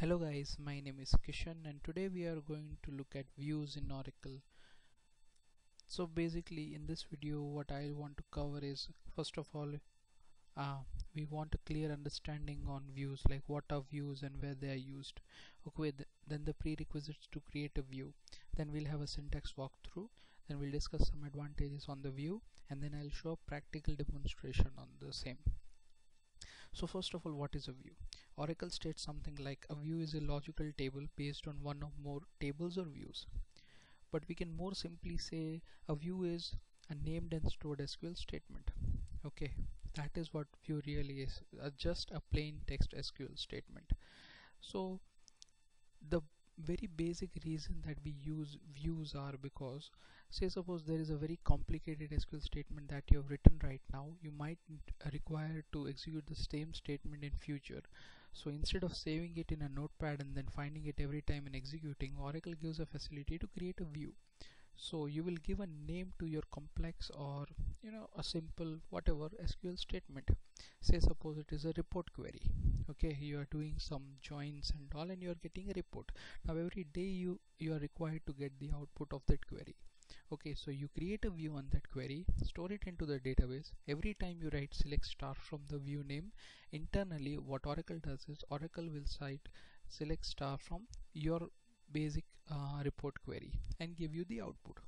Hello guys, my name is Kishan and today we are going to look at views in Oracle. So basically in this video what I want to cover is first of all uh, we want a clear understanding on views like what are views and where they are used. Okay, th then the prerequisites to create a view. Then we'll have a syntax walkthrough. Then we'll discuss some advantages on the view and then I'll show a practical demonstration on the same. So first of all, what is a view? Oracle states something like a view is a logical table based on one or more tables or views. But we can more simply say a view is a named and stored SQL statement. Okay, that is what view really is, uh, just a plain text SQL statement. So the very basic reason that we use views are because say suppose there is a very complicated SQL statement that you have written right now you might require to execute the same statement in future. So instead of saving it in a notepad and then finding it every time and executing Oracle gives a facility to create a view so you will give a name to your complex or you know a simple whatever SQL statement. Say suppose it is a report query. Okay you are doing some joins and all and you are getting a report. Now every day you you are required to get the output of that query. Okay so you create a view on that query store it into the database. Every time you write select star from the view name. Internally what Oracle does is Oracle will cite select star from your basic uh, report query and give you the output.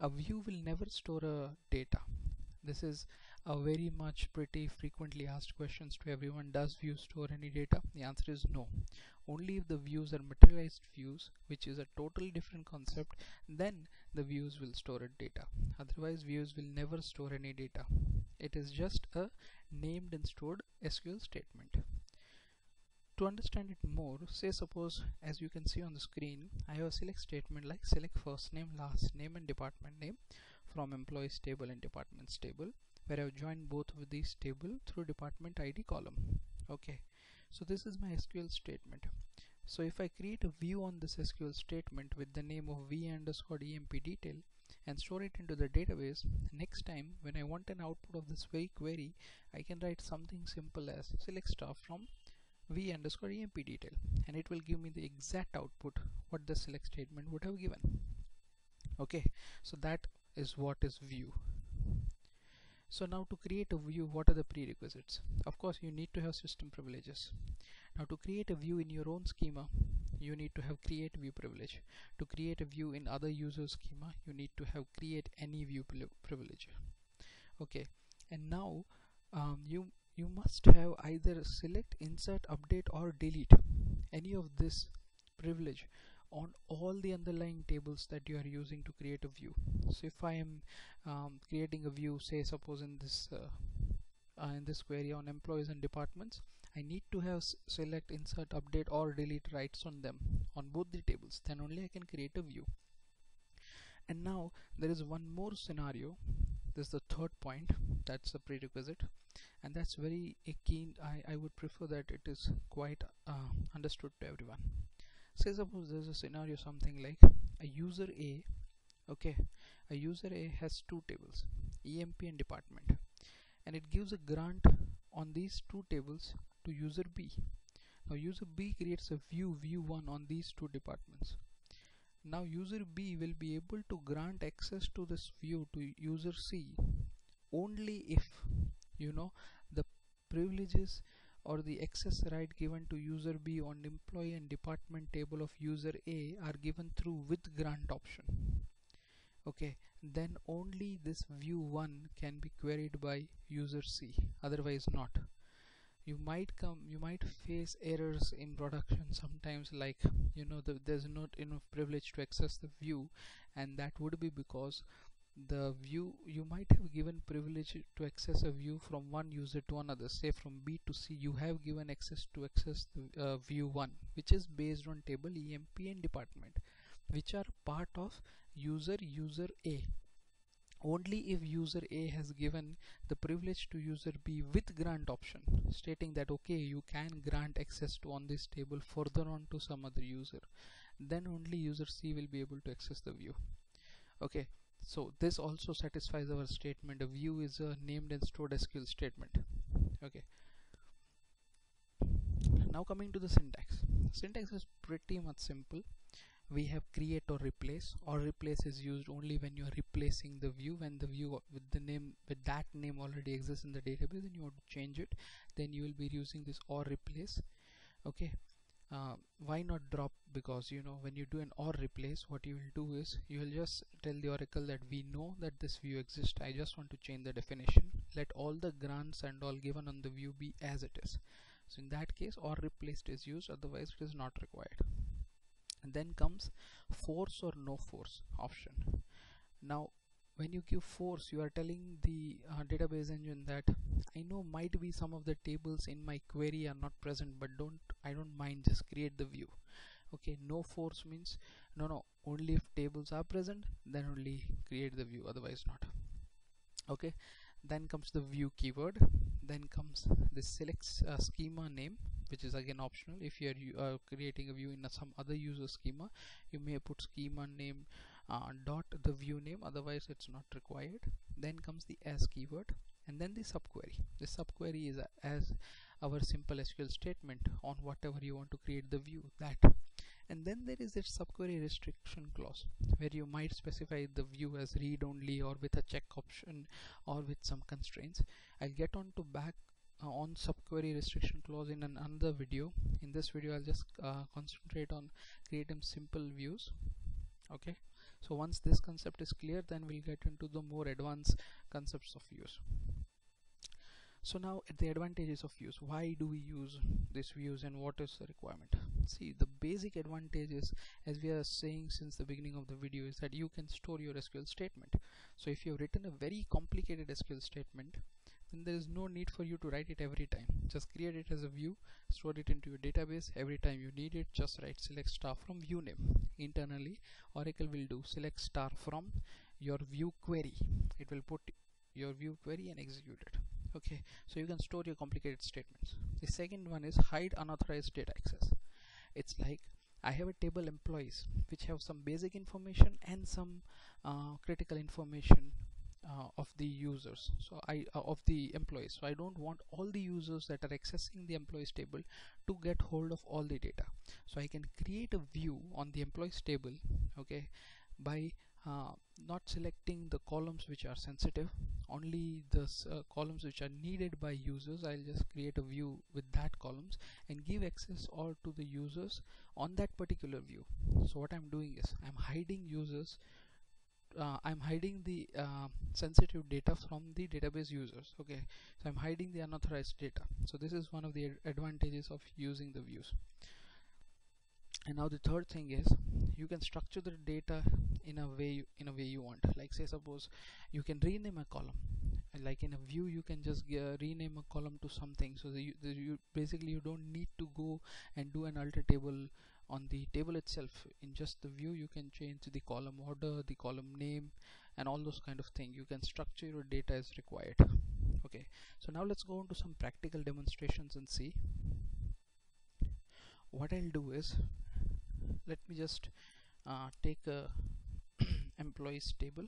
A view will never store a data. This is a very much pretty frequently asked questions to everyone. Does view store any data? The answer is no. Only if the views are materialized views which is a totally different concept then the views will store a data. Otherwise views will never store any data. It is just a named and stored SQL statement to understand it more say suppose as you can see on the screen I have a select statement like select first name last name and department name from employees table and departments table where I've joined both of these table through department ID column. Okay. So this is my SQL statement. So if I create a view on this SQL statement with the name of v underscore emp detail and store it into the database next time when I want an output of this very query I can write something simple as select star from v underscore emp detail and it will give me the exact output what the select statement would have given okay so that is what is view so now to create a view, what are the prerequisites? Of course, you need to have system privileges. Now to create a view in your own schema, you need to have create view privilege. To create a view in other user schema, you need to have create any view privilege. Okay, and now um, you you must have either select, insert, update or delete any of this privilege on all the underlying tables that you are using to create a view. So if I am um, creating a view say suppose in this uh, uh, in this query on employees and departments I need to have select insert update or delete rights on them on both the tables then only I can create a view. And now there is one more scenario. This is the third point. That's a prerequisite and that's very keen. I, I would prefer that it is quite uh, understood to everyone. Say suppose there's a scenario something like a user A okay a user A has two tables EMP and department. And it gives a grant on these two tables to user B. Now user B creates a view view1 on these two departments. Now user B will be able to grant access to this view to user C only if you know the privileges or the access right given to user B on employee and department table of user A are given through with grant option. Okay then only this view 1 can be queried by user C otherwise not. You might come you might face errors in production sometimes like you know the, there's not enough privilege to access the view and that would be because the view you might have given privilege to access a view from one user to another. Say from B to C you have given access to access the uh, view 1 which is based on table EMP and department which are part of user user A. Only if user A has given the privilege to user B with grant option stating that okay you can grant access to on this table further on to some other user then only user C will be able to access the view. Okay so this also satisfies our statement a view is a named and stored SQL statement. Okay. Now coming to the syntax. Syntax is pretty much simple. We have create or replace. Or replace is used only when you are replacing the view. When the view with the name with that name already exists in the database and you want to change it. Then you will be using this or replace. Okay uh, why not drop? Because you know when you do an or replace what you will do is you will just tell the oracle that we know that this view exists. I just want to change the definition. Let all the grants and all given on the view be as it is. So in that case or replaced is used otherwise it is not required. And then comes force or no force option. Now when you give force you are telling the uh, database engine that I know might be some of the tables in my query are not present but don't I don't mind just create the view. Okay no force means no no only if tables are present then only create the view otherwise not. Okay then comes the view keyword then comes the select uh, schema name which is again optional. If you are creating a view in some other user schema you may put schema name uh, dot the view name otherwise it's not required. Then comes the as keyword and then the subquery. The subquery is as our simple SQL statement on whatever you want to create the view that. And then there is this subquery restriction clause where you might specify the view as read only or with a check option or with some constraints. I'll get on to back uh, on subquery restriction clause in another video. In this video I'll just uh, concentrate on creating simple views. Okay so once this concept is clear then we'll get into the more advanced concepts of views. So now the advantages of views why do we use these views and what is the requirement? See the basic advantages as we are saying since the beginning of the video is that you can store your SQL statement. So if you have written a very complicated SQL statement then there is no need for you to write it every time. Just create it as a view store it into your database. Every time you need it just write select star from view name. Internally Oracle will do select star from your view query. It will put your view query and execute it. Okay so you can store your complicated statements. The second one is hide unauthorized data access. It's like I have a table employees which have some basic information and some uh, critical information uh, of the users. So I uh, of the employees. So I don't want all the users that are accessing the employees table to get hold of all the data. So I can create a view on the employees table okay by uh, not selecting the columns which are sensitive only the uh, columns which are needed by users. I'll just create a view with that columns and give access all to the users on that particular view. So what I'm doing is I'm hiding users uh, I'm hiding the uh, sensitive data from the database users okay? So I'm hiding the unauthorized data. So this is one of the advantages of using the views. And now the third thing is you can structure the data in a way in a way you want. Like say suppose you can rename a column. Like in a view you can just uh, rename a column to something. So you, you basically you don't need to go and do an alter table on the table itself. In just the view you can change the column order the column name and all those kind of things you can structure your data as required. Okay. So now let's go into some practical demonstrations and see. What I'll do is let me just uh, take a employees table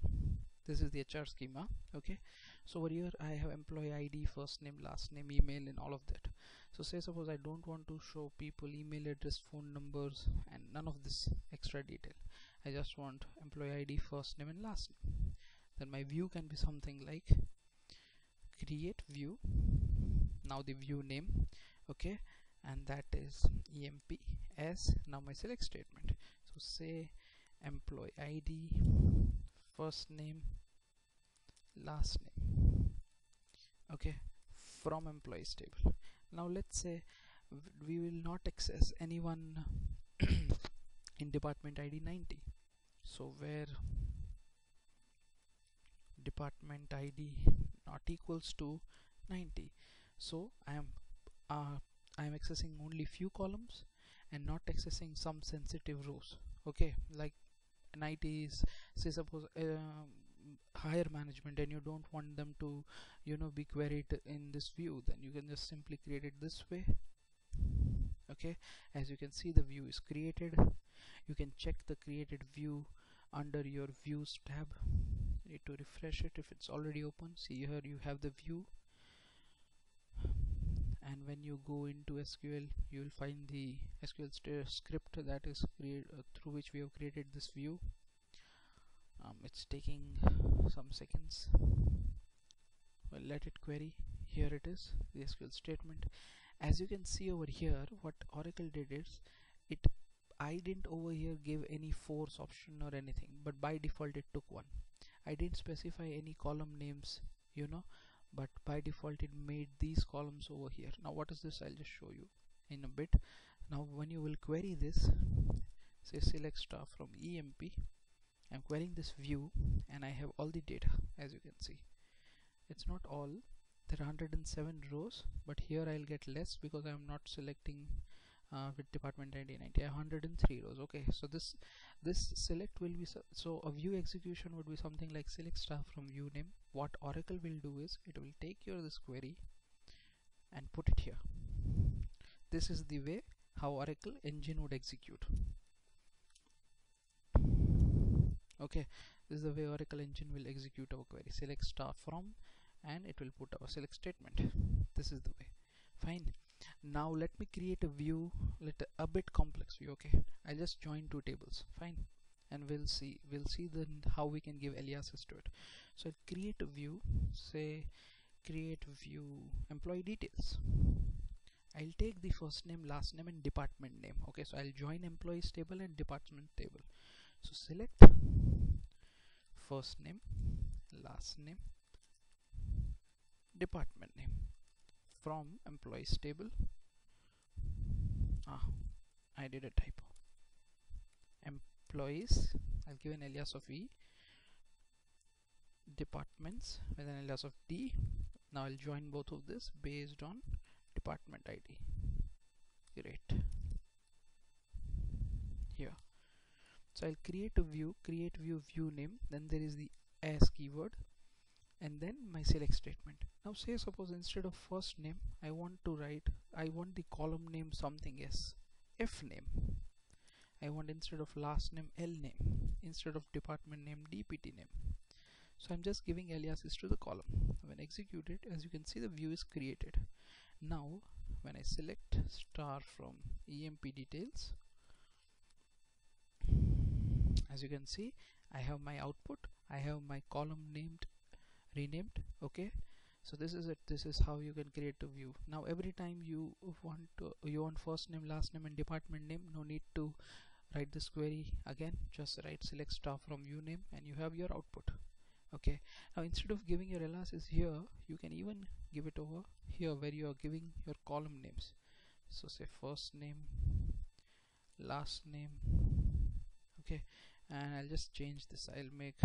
this is the HR schema okay? So over here I have employee ID first name last name email and all of that. So say suppose I don't want to show people email address phone numbers and none of this extra detail. I just want employee ID first name and last name. Then my view can be something like create view now the view name okay? And that is emp as now my select statement. So say employee id first name last name. Okay from employees table. Now let's say we will not access anyone in department id 90 so where department id not equals to 90 so I am uh, I am accessing only few columns and not accessing some sensitive rows. Okay like NIT is say suppose uh, higher management and you don't want them to you know be queried in this view then you can just simply create it this way. Okay? As you can see the view is created. You can check the created view under your views tab. You need to refresh it if it's already open. See here you have the view and when you go into SQL you will find the SQL script that is uh, through which we have created this view. Um, it's taking some seconds. Well let it query. Here it is the SQL statement. As you can see over here what Oracle did is it I didn't over here give any force option or anything but by default it took one. I didn't specify any column names you know but by default it made these columns over here. Now what is this? I'll just show you in a bit. Now when you will query this say select star from EMP I'm querying this view and I have all the data as you can see. It's not all. There are 107 rows but here I'll get less because I'm not selecting uh, with department ID 90 103 rows. Okay so this this select will be so, so a view execution would be something like select star from view name what Oracle will do is it will take your this query and put it here. This is the way how Oracle engine would execute. Okay this is the way Oracle engine will execute our query. Select star from and it will put our select statement. This is the way. Fine. Now let me create a view let a, a bit complex view okay? I'll just join two tables. Fine and we'll see we'll see then how we can give aliases to it. So create a view say create view employee details. I'll take the first name last name and department name. Okay so I'll join employees table and department table. So select first name last name department name from employees table. Ah I did a typo employees. I'll give an alias of E. Departments with an alias of D now I'll join both of this based on department ID great. Here. So I'll create a view create view view name. Then there is the as keyword. And then my select statement. Now say suppose instead of first name I want to write I want the column name something s f name I want instead of last name L name instead of department name DPT name. So I'm just giving aliases to the column. When executed as you can see the view is created. Now when I select star from EMP details as you can see I have my output I have my column named renamed okay? So this is it. This is how you can create a view. Now every time you want to you want first name last name and department name no need to write this query again. Just write select star from view name and you have your output. Okay. Now instead of giving your aliases here you can even give it over here where you are giving your column names. So say first name last name. Okay. And I'll just change this. I'll make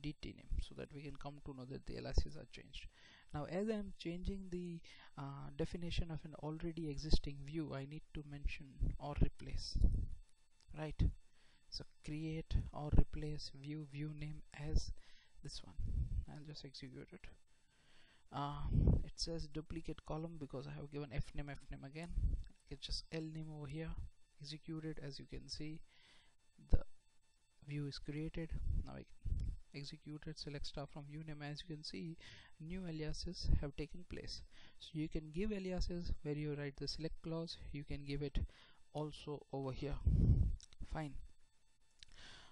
dt name so that we can come to know that the aliases are changed. Now as I'm changing the uh, definition of an already existing view I need to mention or replace right? So create or replace view view name as this one. I'll just execute it. Uh, it says duplicate column because I have given f name f name again. It's just l name over here. Executed as you can see. The view is created. Now I executed select star from view name. As you can see new aliases have taken place. So you can give aliases where you write the select clause. You can give it also over here fine.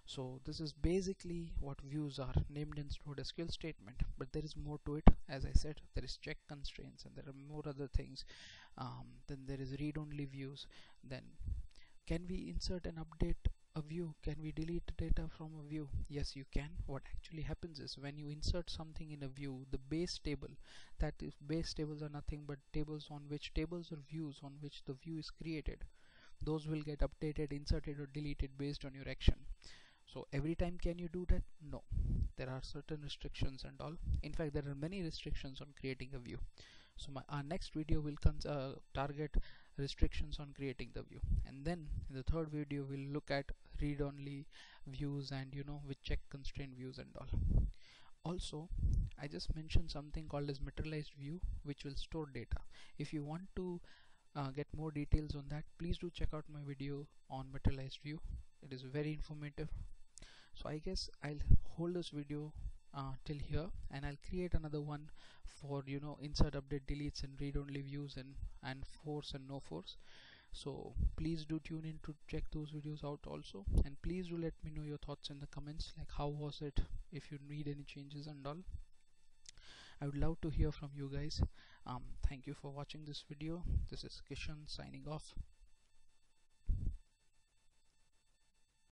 So this is basically what views are named in stored SQL statement but there is more to it. As I said there is check constraints and there are more other things um, then there is read-only views. Then can we insert and update a view? Can we delete data from a view? Yes you can. What actually happens is when you insert something in a view the base table that is base tables are nothing but tables on which tables or views on which the view is created those will get updated inserted or deleted based on your action. So every time can you do that? No. There are certain restrictions and all. In fact there are many restrictions on creating a view. So my our next video will uh, target restrictions on creating the view. And then in the third video we'll look at read-only views and you know with check constraint views and all. Also I just mentioned something called as materialized view which will store data. If you want to uh, get more details on that. Please do check out my video on materialized view. It is very informative. So I guess I'll hold this video uh, till here and I'll create another one for you know insert update deletes and read only views and and force and no force. So please do tune in to check those videos out also. And please do let me know your thoughts in the comments like how was it if you need any changes and all I would love to hear from you guys. Um, thank you for watching this video. This is Kishan signing off